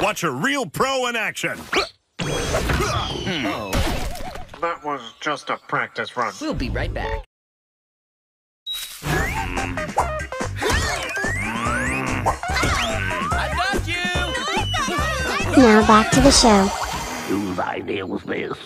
Watch a real pro in action. Hmm. That was just a practice run. We'll be right back. Now back to the show. Whose idea was this?